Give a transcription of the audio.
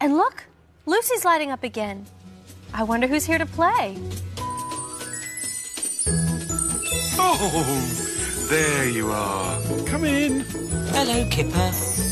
And look, Lucy's lighting up again. I wonder who's here to play. Oh, there you are. Come in. Hello, Kipper.